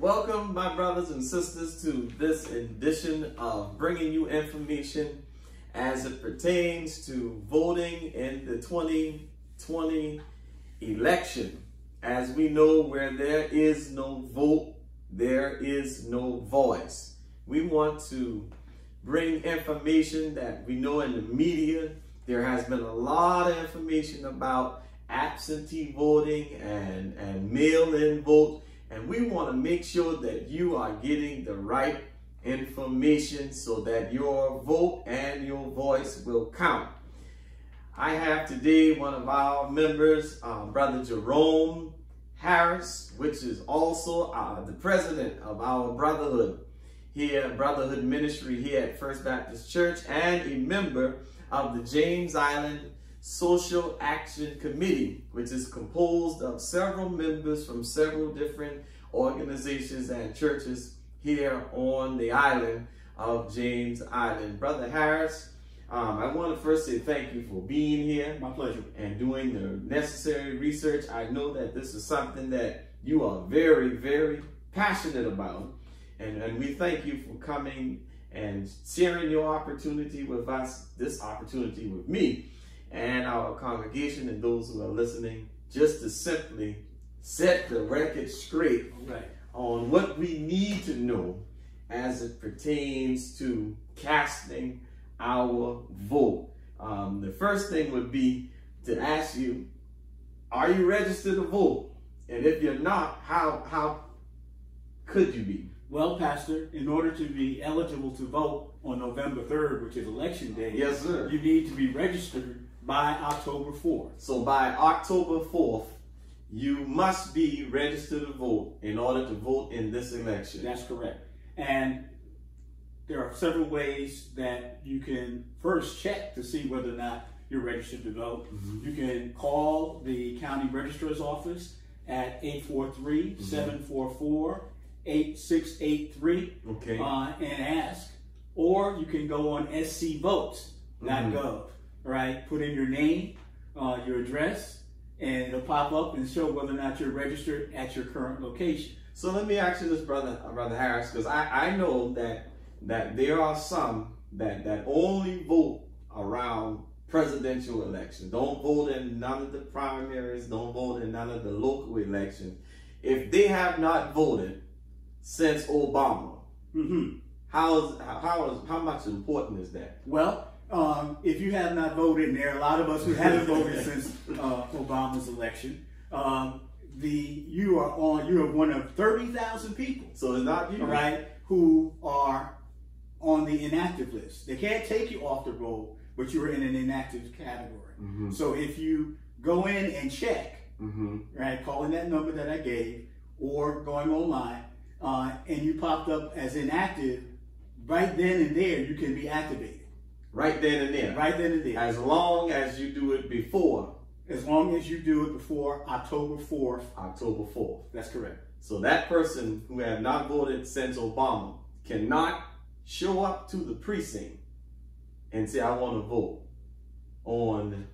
Welcome, my brothers and sisters, to this edition of bringing you information as it pertains to voting in the 2020 election. As we know, where there is no vote, there is no voice. We want to bring information that we know in the media. There has been a lot of information about absentee voting and, and mail-in vote. And we want to make sure that you are getting the right information so that your vote and your voice will count. I have today one of our members, um, Brother Jerome Harris, which is also uh, the president of our brotherhood here, Brotherhood Ministry here at First Baptist Church, and a member of the James Island Social Action Committee, which is composed of several members from several different organizations and churches here on the island of James Island. Brother Harris, um, I want to first say thank you for being here. My pleasure. And doing the necessary research. I know that this is something that you are very, very passionate about. And, and we thank you for coming and sharing your opportunity with us, this opportunity with me and our congregation and those who are listening, just to simply set the record straight right. on what we need to know as it pertains to casting our vote. Um, the first thing would be to ask you, are you registered to vote? And if you're not, how, how could you be? Well, Pastor, in order to be eligible to vote on November 3rd, which is election day, yes, sir. you need to be registered by October 4th. So by October 4th, you must be registered to vote in order to vote in this election. That's correct. And there are several ways that you can first check to see whether or not you're registered to vote. Mm -hmm. You can call the county registrar's office at 843-744-8683 okay. uh, and ask. Or you can go on scvotes.gov, mm -hmm. Right? Put in your name, uh, your address, and it'll pop up and show whether or not you're registered at your current location. So let me ask you this, brother, uh, brother Harris, because I, I know that that there are some that that only vote around presidential elections. Don't vote in none of the primaries. Don't vote in none of the local elections. If they have not voted since Obama, mm-hmm. how is how is how much important is that? Well, um, if you have not voted, and there are a lot of us who haven't voted since uh, Obama's election, um, the you are on you are one of thirty thousand people. So it's not you, right? Who are on the inactive list? They can't take you off the roll, but you're in an inactive category. Mm-hmm. So if you go in and check, mm-hmm. right, calling that number that I gave, or going online, uh, and you popped up as inactive, right then and there you can be activated. Right then and there. Right then and there. As long as you do it before. As long as you do it before October 4th. October 4th. That's correct. So that person who have not voted since Obama cannot show up to the precinct and say, I want to vote on,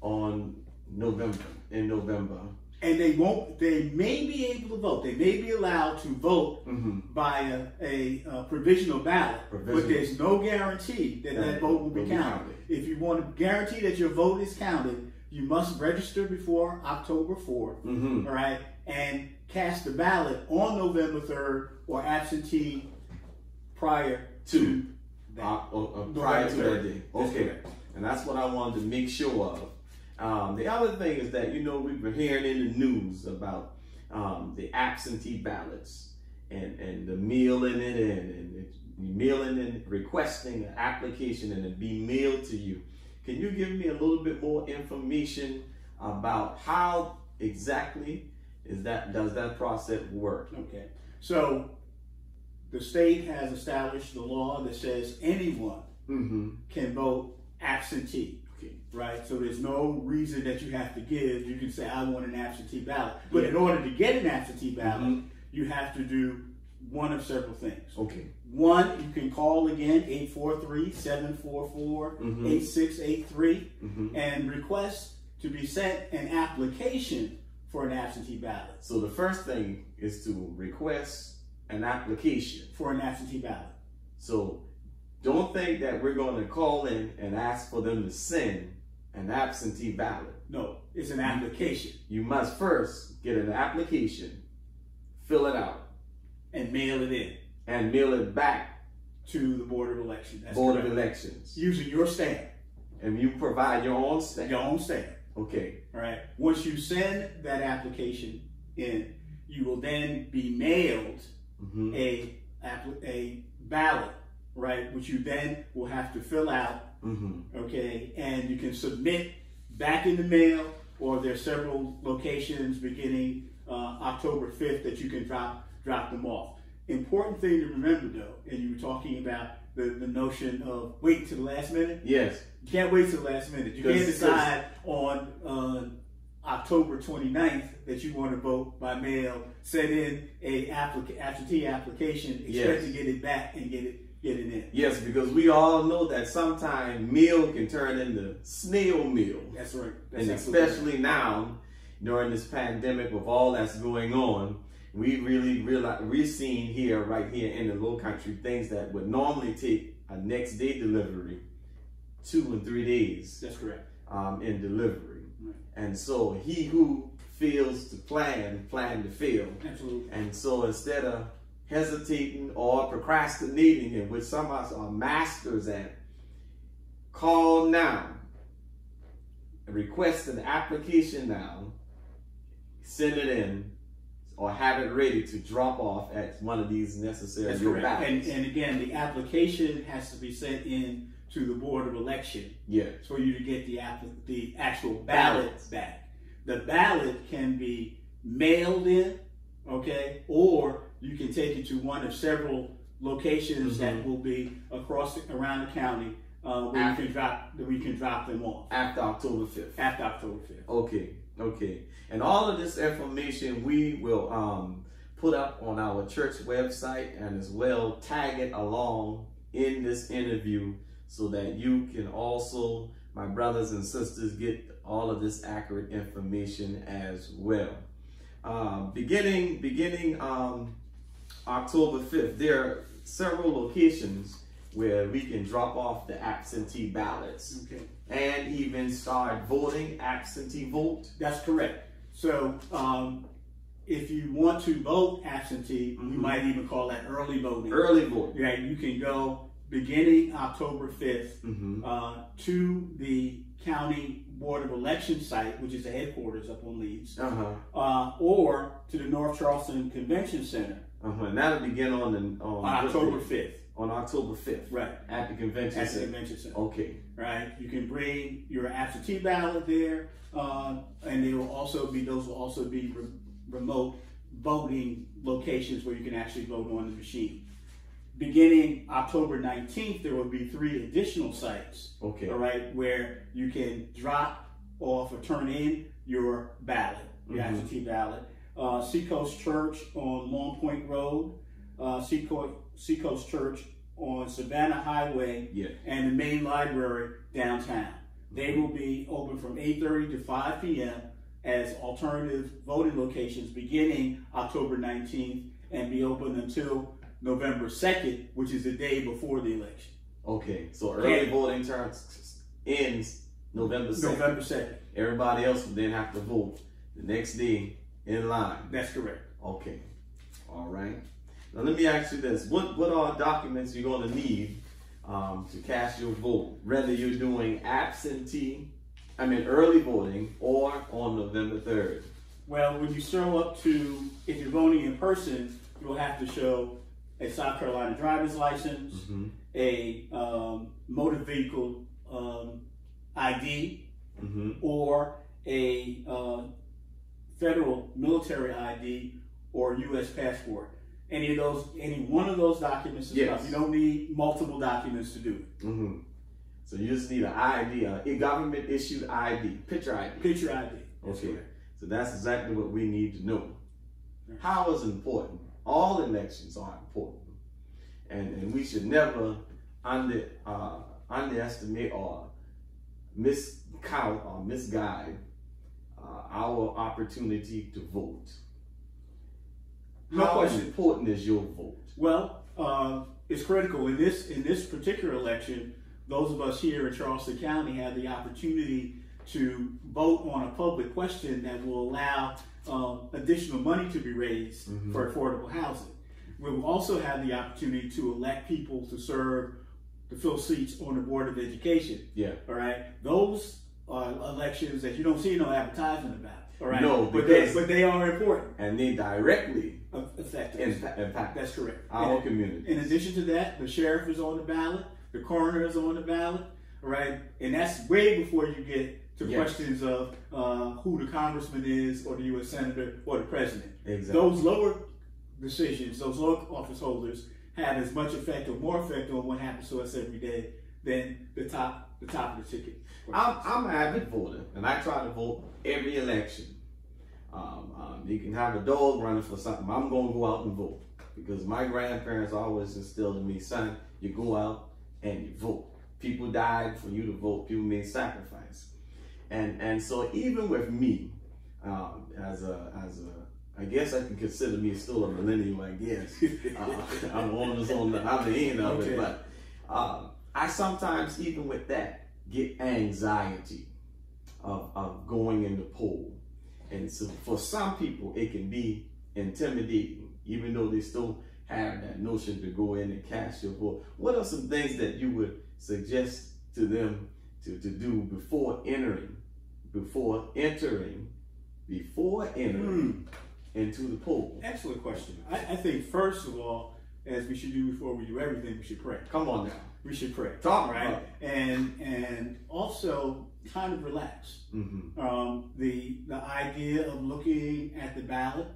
on November, in November and they won't. They may be able to vote. They may be allowed to vote mm-hmm. by a, a, a provisional ballot, provisional. but there's no guarantee that that, that vote will be, will counted. counted. If you want to guarantee that your vote is counted, you must register before October 4th, mm-hmm. all right, and cast the ballot on November 3rd or absentee prior to that. Uh, uh prior to that day. Okay, and that's what I wanted to make sure of. Um, the other thing is that, you know, we've been hearing in the news about um, the absentee ballots and, and the mailing it in and mailing and requesting an application and it be mailed to you. Can you give me a little bit more information about how exactly is that does that process work? Okay. So the state has established the law that says anyone mm-hmm. can vote absentee right? So there's no reason that you have to give. You can say, I want an absentee ballot. But in order to get an absentee ballot, mm-hmm. you have to do one of several things. Okay. One, you can call again, 843-744-8683, mm-hmm. and request to be sent an application for an absentee ballot. So the first thing is to request an application. For an absentee ballot. So don't think that we're going to call in and ask for them to send an absentee ballot. No, it's an application. You must first get an application, fill it out, and mail it in. And mail it back to the Board of Elections. That's Board correct. of Elections. Using your stamp. And you provide your own stamp. Your own stamp. Okay. All right. Once you send that application in, you will then be mailed mm-hmm. a a ballot, right, which you then will have to fill out. Mm-hmm. Okay, and you can submit back in the mail, or there's several locations beginning uh, October 5th that you can drop drop them off. Important thing to remember though, and you were talking about the, the notion of wait to the last minute. Yes. You can't wait to the last minute. You can't decide on uh, October 29th that you want to vote by mail, send in a applica- absentee application, expect yes. to get it back and get it get it in. Yes, because we all know that sometimes meal can turn into snail meal. That's right. That's and especially right. now during this pandemic with all that's going on, we really realize we're seeing here, right here in the low country, things that would normally take a next day delivery, two and three days. That's correct. Um, in delivery. Right. And so he who fails to plan, plan to fail. Absolutely. And so instead of hesitating or procrastinating, in which some of us are masters at, call now, request an application now, send it in, or have it ready to drop off at one of these necessary That's your And, and again, the application has to be sent in to the Board of Election. Yeah. For you to get the the actual ballot back. The ballot can be mailed in, okay, or you can take it to one of several locations mm-hmm. that will be across the, around the county uh, where after, you can drop where you can drop them off after October fifth. After October fifth. Okay. Okay. And all of this information we will um, put up on our church website and as well tag it along in this interview so that you can also, my brothers and sisters, get all of this accurate information as well. Um, beginning beginning um, October 5th, there are several locations where we can drop off the absentee ballots. Okay. And even start voting absentee vote. That's correct. So um, if you want to vote absentee, mm-hmm. we might even call that early voting. Early voting. Yeah, you can go beginning October 5th mm-hmm. uh, to the county board of election site, which is the headquarters up on Leeds, uh-huh. uh, or to the North Charleston Convention Center. Uh-huh. And that'll begin on, the, on, on October 5th on October 5th. Right. At the convention At center. the convention center. Okay. Right. You can bring your absentee ballot there, uh, and there will also be, those will also be re- remote voting locations where you can actually vote on the machine. Beginning October 19th, there will be three additional sites. Okay. All right, where you can drop off or turn in your ballot, your mm-hmm. absentee ballot. Uh, Seacoast Church on Long Point Road, uh, Seacoast, Seacoast Church on Savannah Highway yeah. and the main library downtown. They will be open from 8.30 to 5 p.m. as alternative voting locations beginning October 19th and be open until November 2nd, which is the day before the election. Okay, so early and, voting turns ends November 2nd. November 2nd. Everybody else will then have to vote the next day in line. That's correct. Okay. All right. Now let me ask you this: What what are documents you're going to need um, to cast your vote? Whether you're doing absentee, I mean early voting, or on November third. Well, when you show up to, if you're voting in person, you'll have to show a South Carolina driver's license, mm-hmm. a um, motor vehicle um, ID, mm-hmm. or a uh, federal military ID or U.S. passport any of those, any one of those documents is yes. enough. You don't need multiple documents to do it. Mm-hmm. So you just need an ID, a government issued ID, picture ID. Picture ID. okay. So that's exactly what we need to know. How is important? All elections are important, and and we should never under uh, underestimate or miscount or misguide our opportunity to vote. No How important is your vote? Well, uh, it's critical in this in this particular election. Those of us here in Charleston County have the opportunity to vote on a public question that will allow um, additional money to be raised Mhm. for affordable housing. We will also have the opportunity to elect people to serve to fill seats on the Board of Education. Yeah. All right, those are elections that you don't see no advertisement about. All right, No, but they but they are important, And they directly effective. impact, impact That's correct. our And- community. in addition to that, the sheriff is on the ballot, the coroner is on the ballot, right? And that's way before you get to Yes. questions of uh, who the congressman is, or the U.S. senator, or the president. Exactly. Those lower decisions, those lower office holders, have as much effect or more effect on what happens to us every day than the top, the top of the ticket. I'm, I'm an avid voter, and I try to vote every election. Um, um, you can have a dog running for something. I'm going to go out and vote because my grandparents always instilled in me, son, you go out and you vote. People died for you to vote. People made sacrifice, and and so even with me, um, as a as a I guess I can consider me still a millennial. I guess uh, I'm almost on the other end of Okay. it, but um, I sometimes even with that get anxiety of, of going in the pool. And so for some people, it can be intimidating, even though they still have that notion to go in and cast your vote. What are some things that you would suggest to them to, to do before entering, before entering, before entering Hmm. into the pool? Excellent question. I, I think first of all, as we should do before we do everything, we should pray. Come on now. We should pray. Talk right? about And and also kind of relax. Mm-hmm. Um, the the idea of looking at the ballot,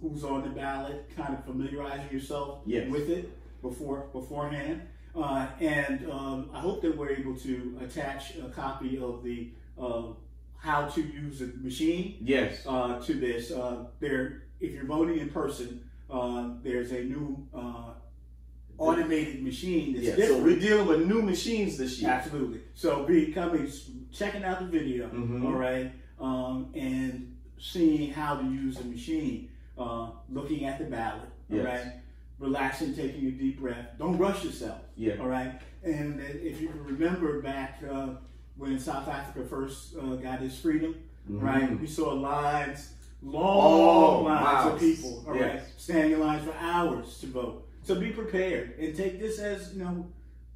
who's on the ballot, kind of familiarizing yourself Yes. with it before beforehand. Uh, and um, I hope that we're able to attach a copy of the uh, how to use the machine Yes. uh, to this. Uh, there, if you're voting in person, uh, there's a new uh, automated machine that's Yeah. So we're dealing with new machines this year. Absolutely. So be coming, checking out the video, Mhm. all right, um, and seeing how to use the machine, uh, looking at the ballot, all Yes. right, relaxing, taking a deep breath. Don't rush yourself, Yeah. all right. And if you remember back uh, when South Africa first uh, got its freedom, Mhm. right, we saw lines, long Oh, lines of people, all right, Yes. standing in lines for hours to vote. So be prepared and take this as you know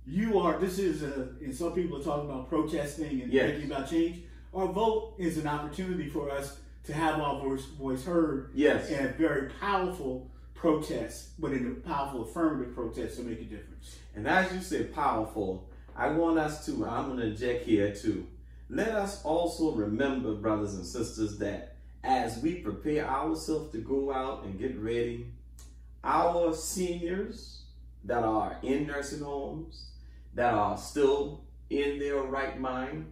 you are this is a and some people are talking about protesting and Yes. thinking about change our vote is an opportunity for us to have our voice, voice heard Yes. and a very powerful protest but in a powerful affirmative protest to make a difference And as you say, powerful, I want us to, I'm going to inject here too. Let us also remember, brothers and sisters, that as we prepare ourselves to go out and get ready, our seniors that are in nursing homes, that are still in their right mind,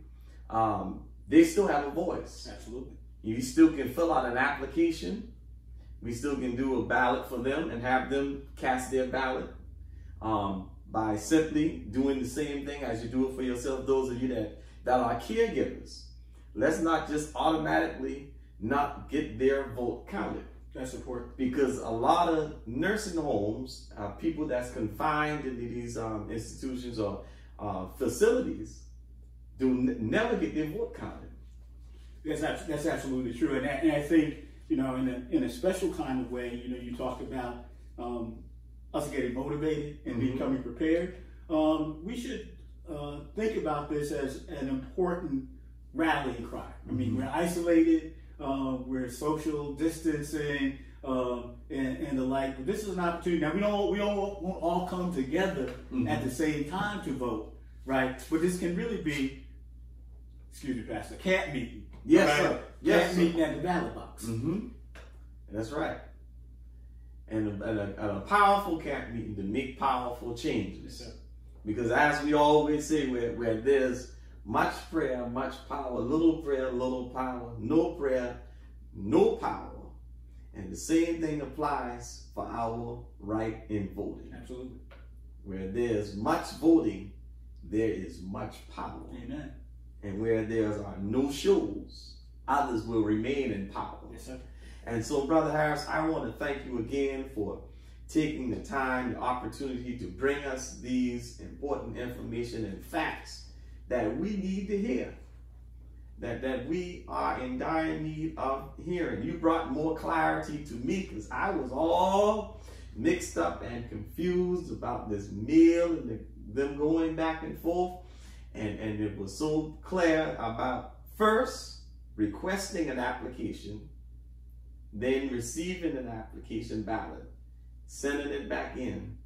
um, they still have a voice. absolutely You still can fill out an application. We still can do a ballot for them and have them cast their ballot um, by simply doing the same thing as you do it for yourself. Those of you that, that are caregivers, let's not just automatically not get their vote counted that's important because a lot of nursing homes, uh, people that's confined into these um, institutions or uh, facilities, do n- never get their vote counted. That's that's absolutely true, and I, and I think you know in a in a special kind of way. You know, you talk about um, us getting motivated and Mhm. becoming prepared. Um, we should uh, think about this as an important rallying cry. I mean, Mhm. we're isolated, uh, we're social distancing, um, and, and the like. But this is an opportunity. Now we don't we don't won't all come together Mhm. at the same time to vote, right? But this can really be, excuse me, Pastor, camp meeting. Yes, right? sir. Yes, sir. meeting at the ballot box. Mm-hmm. That's right. And a, and, a, and a powerful camp meeting to make powerful changes. Yes. Because as we always say, where, where there's much prayer, much power, little prayer, little power, no prayer, no power. And the same thing applies for our right in voting. Absolutely. Where there's much voting, there is much power. Amen. And where there are no shows, others will remain in power. Yes, sir. And so, Brother Harris, I want to thank you again for taking the time, the opportunity to bring us these important information and facts that we need to hear. That, that we are in dire need of hearing. You brought more clarity to me because I was all mixed up and confused about this meal and the, them going back and forth. And, and it was so clear about first requesting an application, then receiving an application ballot, sending it back in,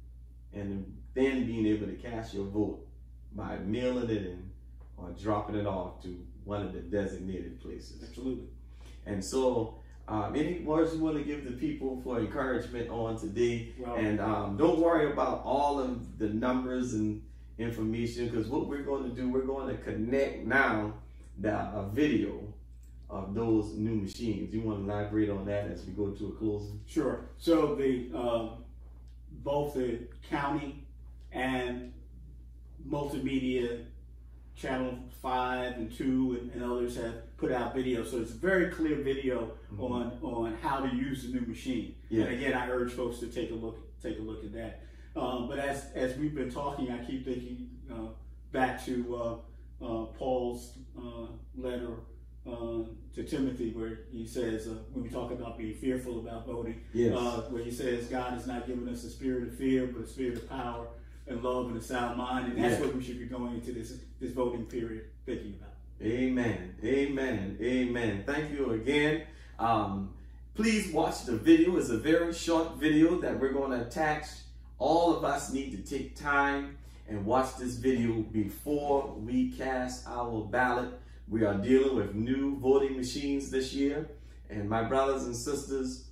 and then being able to cast your vote by mailing it in or dropping it off to one of the designated places. Absolutely. And so, um, any words you want to give the people for encouragement on today? Well- and um, don't worry about all of the numbers and information because what we're going to do, we're going to connect now the a video of those new machines. You want to elaborate on that as we go to a closing? Sure. So the um, both the county and multimedia channel five and two and, and others have put out videos. So it's a very clear video on on how to use the new machine. Yeah. And again, I urge folks to take a look take a look at that. Um, but as as we've been talking, I keep thinking uh, back to uh, uh, Paul's uh, letter uh, to Timothy, where he says, uh, when we talk about being fearful about voting, Yes. uh, where he says God has not given us a spirit of fear, but a spirit of power and love and a sound mind, and that's Yeah. what we should be going into this this voting period thinking about. Amen. Amen. Amen. Thank you again. Um, please watch the video. It's a very short video that we're going to attach. All of us need to take time and watch this video before we cast our ballot. We are dealing with new voting machines this year. And my brothers and sisters,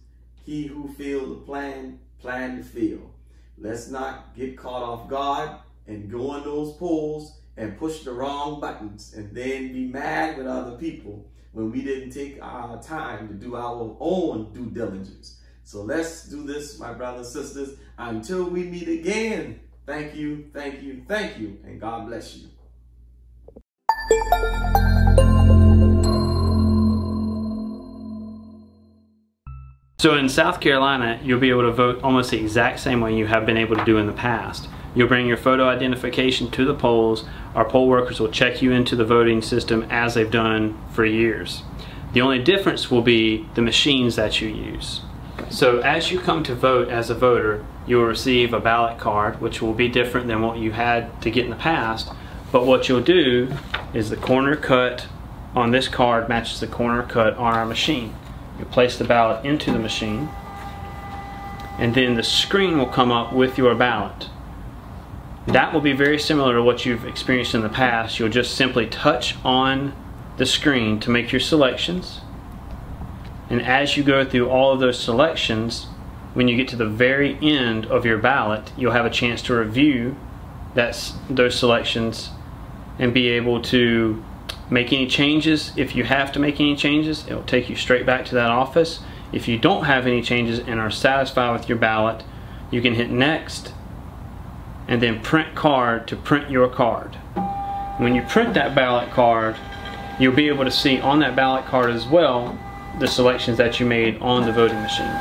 he who failed to plan, plan to fail. Let's not get caught off guard and go on those polls and push the wrong buttons and then be mad with other people when we didn't take our time to do our own due diligence. So let's do this, my brothers and sisters, until we meet again. Thank you, thank you, thank you, and God bless you. So in South Carolina, you'll be able to vote almost the exact same way you have been able to do in the past. You'll bring your photo identification to the polls. Our poll workers will check you into the voting system as they've done for years. The only difference will be the machines that you use. So as you come to vote as a voter, you will receive a ballot card, which will be different than what you had to get in the past. But what you'll do is the corner cut on this card matches the corner cut on our machine. You place the ballot into the machine, and then the screen will come up with your ballot. That will be very similar to what you've experienced in the past. You'll just simply touch on the screen to make your selections. And as you go through all of those selections, when you get to the very end of your ballot, you'll have a chance to review that's, those selections and be able to make any changes. If you have to make any changes, it will take you straight back to that office. If you don't have any changes and are satisfied with your ballot, you can hit next and then print card to print your card. When you print that ballot card, you'll be able to see on that ballot card as well the selections that you made on the voting machine.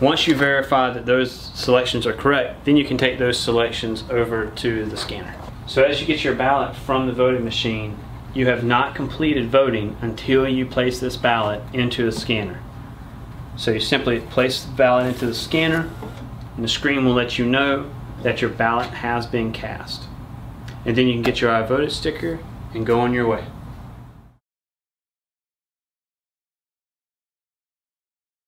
Once you verify that those selections are correct, then you can take those selections over to the scanner. So as you get your ballot from the voting machine, you have not completed voting until you place this ballot into the scanner. So you simply place the ballot into the scanner, and the screen will let you know that your ballot has been cast. And then you can get your I voted sticker and go on your way.